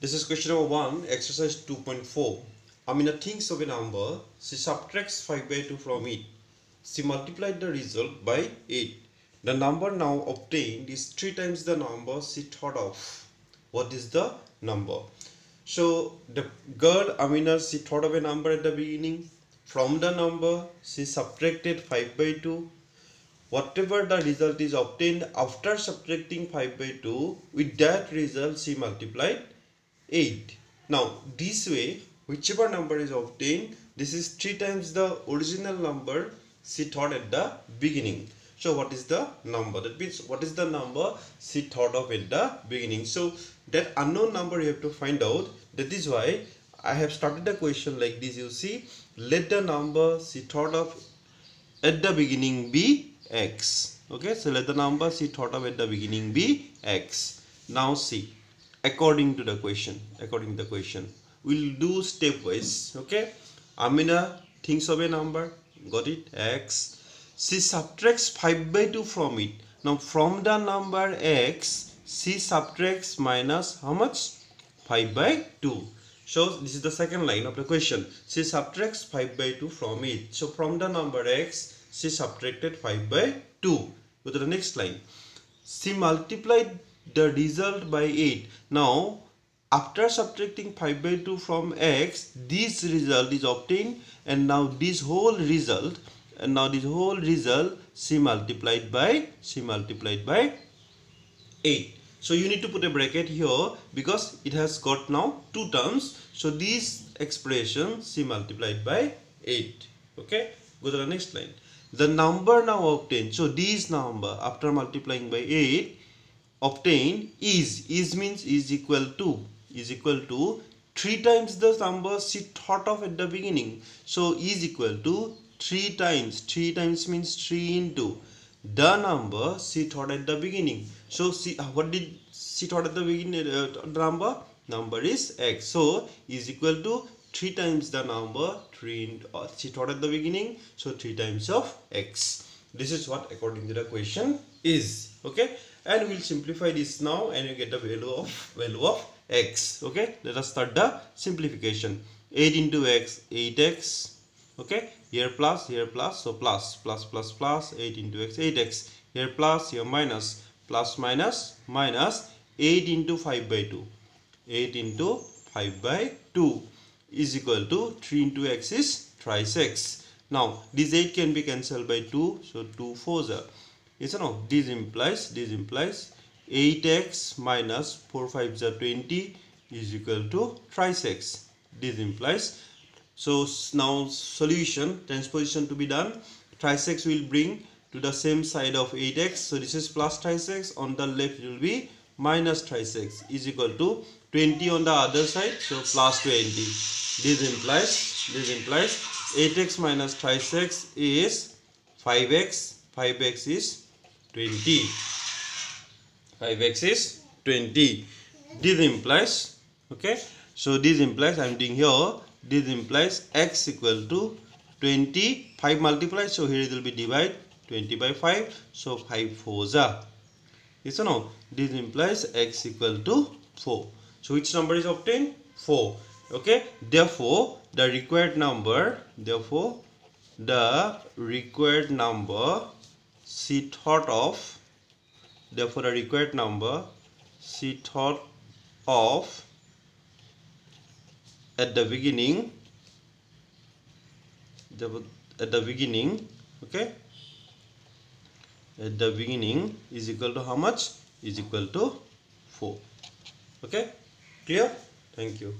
This is question number 1, exercise 2.4. Amina thinks of a number, she subtracts 5 by 2 from it. She multiplied the result by 8. The number now obtained is 3 times the number she thought of. What is the number? So the girl Amina, uh, she thought of a number at the beginning. From the number, she subtracted 5 by 2 whatever the result is obtained after subtracting 5 by 2 with that result she multiplied 8 now this way whichever number is obtained this is 3 times the original number she thought at the beginning. So what is the number? That means what is the number she thought of at the beginning? So that unknown number you have to find out. That is why i have started the question like this. You see let the number she thought of at the beginning be x. Okay so let the number she thought of at the beginning be x. Now see according to the question according to the question. We'll do stepwise okay? Amina thinks of a number. Got it? X. She subtracts 5 by 2 from it. Now from the number x she subtracts minus how much? 5 by 2 so this is the second line of the question. She subtracts 5 by 2 from it. So from the number x she subtracted 5 by 2 go to the next line. She multiplied the result by 8 now after subtracting 5 by 2 from x this result is obtained and now this whole result and now this whole result c multiplied by c multiplied by 8 so you need to put a bracket here because it has got now two terms. So this expression c multiplied by 8 okay? Go to the next line the number now obtained. So this number after multiplying by 8 obtained is. Is means is equal to is equal to 3 times the number she thought of at the beginning. So is equal to 3 times. 3 times means 3 into. The number she thought at the beginning. So see what did she thought at the beginning uh, the number? Number is x. So is equal to 3 times the number 3 uh, she thought at the beginning. So 3 times of x this is what according to the question is okay? And we'll simplify this now and you get the value of value of x okay? Let us start the simplification. 8 into x 8x okay? Here plus here plus so plus plus plus plus 8 into x 8x here plus here minus plus minus minus 8 into 5 by 2 8 into 5 by 2 is equal to 3 into x is thrice x. Now this 8 can be cancelled by 2 so 2 4s are. Yes or no? This implies this implies 8x minus 4 5 are 20 is equal to thrice x. This implies so now solution transposition to be done thrice x will bring to the same side of 8x so this is plus thrice x on the left it will be minus thrice x is equal to 20 on the other side so plus 20 this implies this implies 8x minus 5x is 5x 5x is 20 5x is 20 this implies okay? So this implies i'm doing here this implies x equal to 20 5 multiplied so here it will be divide 20 by 5 so 5 4s are. Yes or no? This implies x equal to 4 so which number is obtained? 4. Okay. Therefore, the required number, therefore, the required number she thought of, therefore the required number she thought of at the beginning, the, at the beginning, okay, at the beginning is equal to how much? Is equal to 4. Okay. Clear? Thank you.